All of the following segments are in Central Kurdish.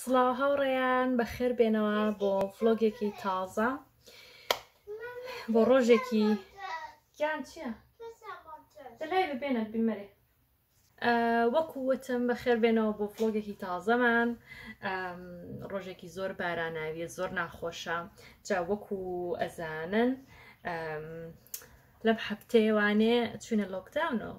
سڵاو هاوڕێیان بەخێر بێنەوە بۆ فلۆگێکی تازە بۆ ڕۆژێکی گیان چییە؟ لای ببێنە بیمەرێ وەکو وتم بەخێر بێنەوە بۆ فلۆگێکی تازەمان ڕۆژێکی زۆر باراناویە زۆر ناخۆشە جا وەکو ئەزانن لەم هەفتەیەوانێ چوینە لۆکداونەوە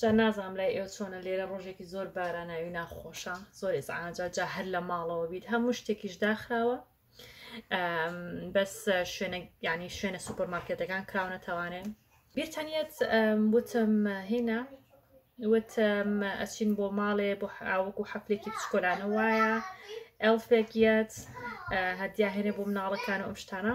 جا نازانم لای ئێوە چۆنە لێرە ڕۆژێکی زۆر باراناوی ناخۆشە زۆر ئێزعاجا جا هەر لە ماڵەوە بیت هەموو شتێکیش داخراوە بەس شوێنە ینی شوێنە سوپەرمارکێتەکان کراونە تەوانێ بیرتەنیەت وتم هینا وتم ئەچین بۆ ماڵێ بۆ ئاوک و حەفلێکی پچکۆلانە وایە ئەلفێکیەت هەدیاهێنێ بۆ مناڵەکان و ئەم شتانە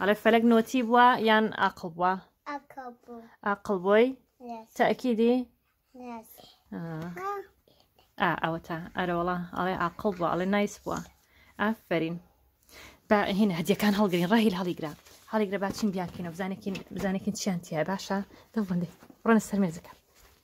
ئەڵێ فەلەک نۆتی بووە یان ئاقڵ بووە ئاقڵ بۆی تاکیدی ئەوە تا ئەرەوەڵا ئەڵێ ئاقڵ بووە ئەڵێ نایس بووە ئافرین بە هینە هەدیەکان هەڵگرین ڕاهیل هەڵیگرا هەڵیگرە باچین بیانکەینە بزانێکین بزانێکین چیان تیا باشە دڵبندی ڕەنە سەرمێزەکە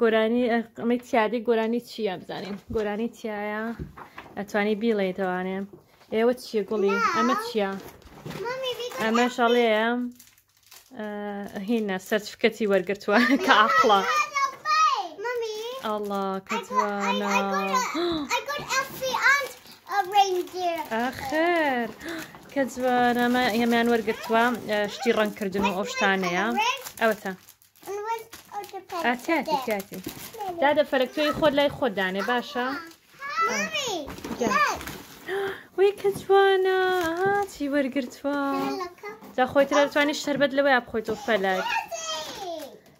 گۆرانی ئەمەی تیادی گۆرانی چییە بزانین گۆرانی تایە ئەتوانی بیڵێ دەوانێ ئێوە چییە گوڵی ئەمە چییە ئەمە شەڵەیە هینە سەرفکەتی وەرگتووە کە ئاقڵە ئەڵا کەوانە ئاخر کە جوانە ئێمەیان وەرگتووە شتی ڕەنگ کردن و ئەو شتانەیە ئەوەتە ئاتیاتی تیاتی دادە فەرەکتۆی خۆت لای خۆت دانێ باشە وی کە جوانە چی وەرگتووە جا خۆی ترتوانی شربەت لەوەی بخۆیتەوە فەلک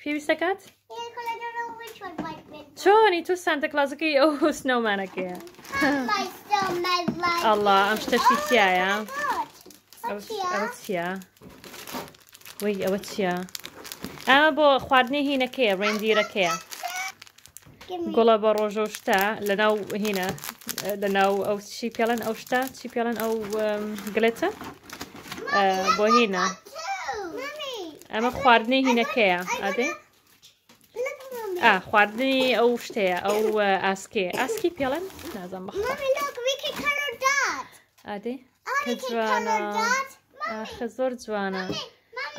پێویستەکات چۆنی تو سانتە کلاسەکەی ئەو هۆستنەومانەکەیە ئەڵا ئەم شتەشی تایە ئەوە چییە وی ئەوە چییە ئەمە بۆ خواردنی هینەکەیە ڕێندیرەکەیە گوڵە بە ڕۆژۆ شتە لە ناو هینە لە ناو ئەو چی پێڵەن ئەو شتە چی پێڵەن ئەو گلێتە بۆ هینە ئەمە خواردنی هینەکەیە ئادێ خواردنی ئەو شتەیە ئەو ئاسکێ ئاسکی پێڵەن نازم بخ ئادێ جوانە زۆر جوانە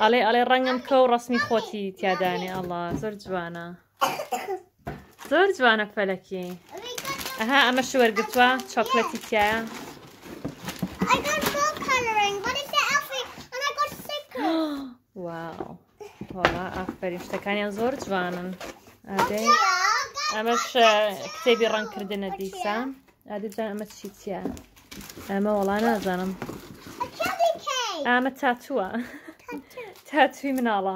ئەڵێ ئەڵێ ڕەنگم کە و ڕسمی خۆتی تیادانێ ئەڵا زۆر جوانە زۆر جوانە فەلەکی ئەها ئەمە شوەرگتووە چۆکلەتی تایە واو وڵا ئافرین شتەکانیان زۆر جوانن ئەمەش کتێبی ڕەنکردنە دیسان ئادیجان ئەمە چی چیە ئەمە وەڵا نازانم ئامە تاتووە تاتوی مناڵە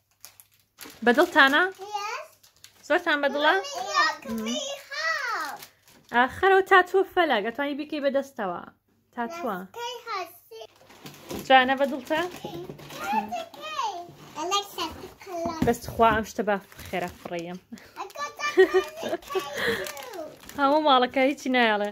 بەدڵتانە زۆرتان بەدڵە خەرەوە تاتوە فەلەک ئەتوانی بیکەی بەدەستەوە تاتوە جوانە بەدڵتە بەست خوا ئەم شتە با خێرە فڕیم هەموو ماڵەکە هیچی نایڵێ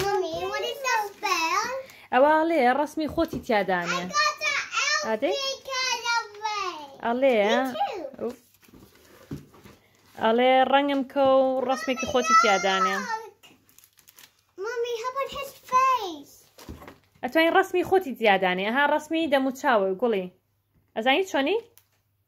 مامي what is that spell ئەوە ئەڵێ ڕسمی خۆتی تیادانێ ئادێ ئەڵێ ئەڵێ ڕەنگم کە و ڕسمێکی خۆتی تیادانێ ئەتوانین ڕسمی خۆتی زیادانێ ها ڕسمی دەموچاوە گوڵی ئەزانی چۆنی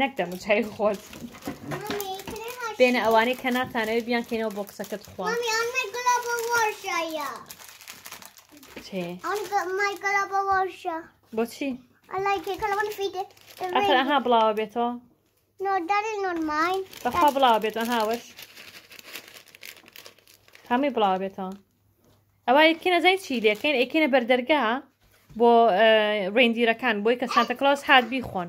نەک دەمو چای خۆت بێنە ئەوانەی کە ناتانەوەی بیان کەینەوە بۆ قسەکە تخوا بۆچی ئەها بڵاوە بێتەوە بەخوا بڵاوە بێتەوە هاوەش هەمووی بڵاوە بێتەوە ئەوە یەکی نەزای چی لەکەین ئەکەینە بەردەرگا بۆ ڕێندیرەکان بۆی کە سانتە کلاس هاات بیخۆن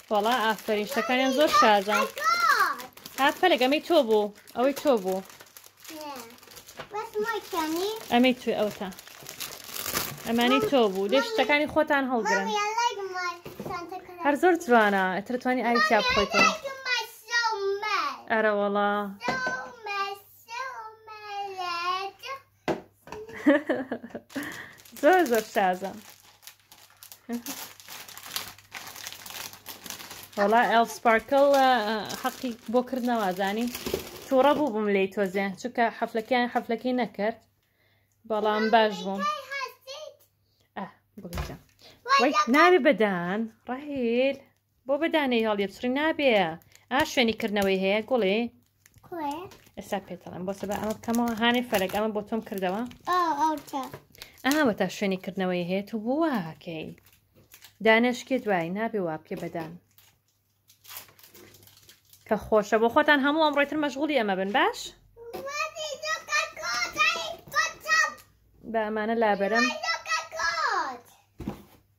وەڵا ئافرین شتەکانیان زۆر شازە ها پەلک ئەمەی تۆ بوو ئەوەی تۆ بوو ئەمەی توێ ئەوتا ئەمانی تۆ بوو لێ شتەکانی خۆتان هەڵگرن هەر زۆر جوانە ئەترتوانی ئایسیا بخۆیتەوە ئەرەوەڵا زۆر زۆر شازە وڵا ئەل سپارکل حەقی بۆ کردنەوازانی تووڕە بوو بووم لی تۆزێ چونکە حەفلەکەیان حەفلەکەی نەکرد بەڵام باش بووم ناوی بەدان ڕاهیل بۆ بە دانەی هەڵیە بچڕی نابێ ئا شوێنی کردنەوەی هەیە گوڵێ ئێستا پێتەڵم بۆ سەبە ئەمە بکەمەوە هاانێ فەرەک ئەمە بۆ تۆم کردەوە ئەمە تا شوێنی کردنەوەی هەیە تو بووکەی دانشکێ دوایی نابێ وا بکێ بەدان کە خۆشە بۆ خۆتان هەموو ئەم ڕێتر مەشغولی ئەمە بن باش بە ئەمانە لابەرم.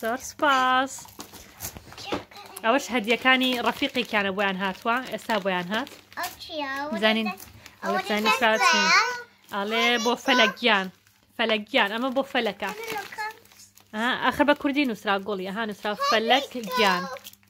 زۆر سپاس ئەوەش هەدیەکانی ڕەفیقێکیانە بۆیان هاتووە ئێستا بۆیان هات زانین ئەڵزانی فاچین ئەڵێ بۆ فەلەگیان فەلەگیان ئەمە بۆ فەلەکە ئەخە بە کوردی نووسرا گۆڵی ئەها نووسرا فەلەک گیان.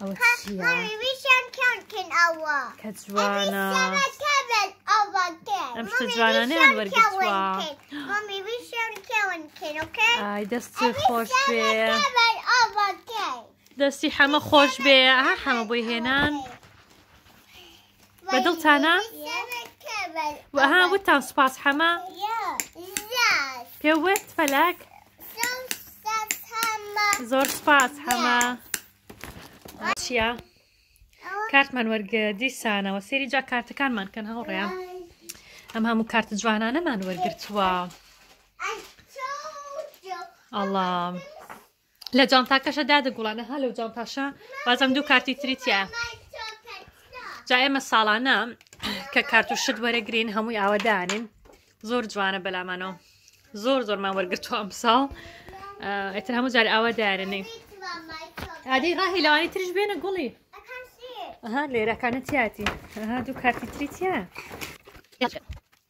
ئەوە چیە؟ کە جوانە ئەم شتە جوانانیان وەرگتووە ئای دەستی خۆش بێ دەستی حەمە خۆش بێ ئەها حەمە بۆی هێنان. بەدڵتانە وەها وتان سوپاس حەمە پێ وت فەلەک زۆر سوپاس حەمە چیە کارتمان وەرگە دیسانەوە سێری جا کارتەکانمان کەن هەوڕێ ئەم هەموو کارتە جوانانەمان وەرگرتووە ئەڵام لە جانتاکەشە دادە گوڵانە ها لەو جانتاشە بازم دوو کارتی تری تیا جا ئێمە ساڵانە کە کارت و شت وەرەگرین هەمووی ئاوەدانین زۆر جوانە بەلامانەوە زۆر زۆرمان وەرگتووە ئەم ساڵ ئەتر هەموو جار ئاوا دارنی ئادی ڕاهی لەوانی تریش بێنە گوڵی ها لێرەکانە تیاتی ها دوو کارتی تری تیا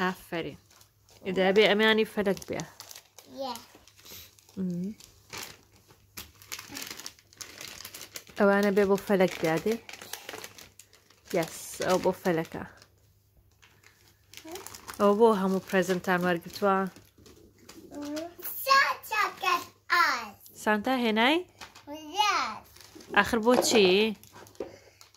ئافەری ئدابێ ئەمانی فەرەت بێ ئەوانە بێ بۆ فەلەک دادێ یاس ئەو بۆ فەلەکە ئەو بۆ هەموو پرزنتان وەرگتووە سانتا هێنای ئاخر بۆچی؟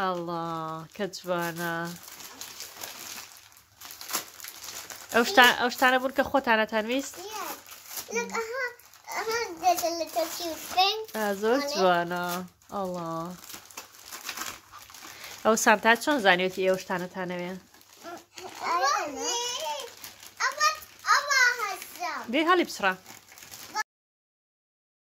ئەڵا کە جوانە ئەو شتان ئەو شتانە بوون کە خۆتانەتان ویست زۆر جوانە ئەڵا ئەو سانتا چۆن زانیوتی ئێوە شتانەتانەوێ دێ هەڵی بسڕە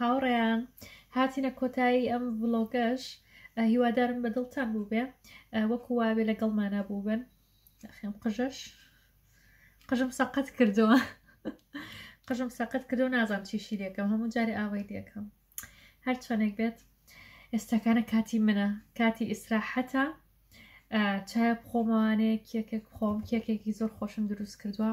هاوڕێیان هاتینە کۆتایی ئەم ڤڵۆگەش هیوادارم بە دڵتان بووبێ وەکو واوێ لە گەڵمانە بووبن خێم قژەش قژم سەقەت کردووە قژم سەقەت کردو نازانم چیشی لەکەم هەموو جارێ ئاوای لەکەم هەر چۆنێک بێت ئێستاکانە کاتی منە کاتی ئیسراحەتە چای بخۆمەوانەیە کێکێک خۆم کێکێکی زۆر خۆشم دروست کردووە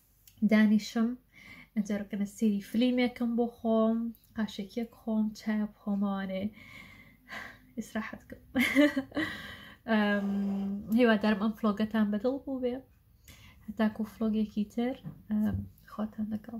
دانیشم ئەجا ڕکەنە سێری فلیمێکم بۆ خۆم قاشێکێک خۆم چای بخۆمەوانێ ئیسراحەت کرد هیوادارم ئەم فلۆگەتان بەدڵ بوو بێ هەتاکو فلۆگێکی تر خواتان لەگەڵ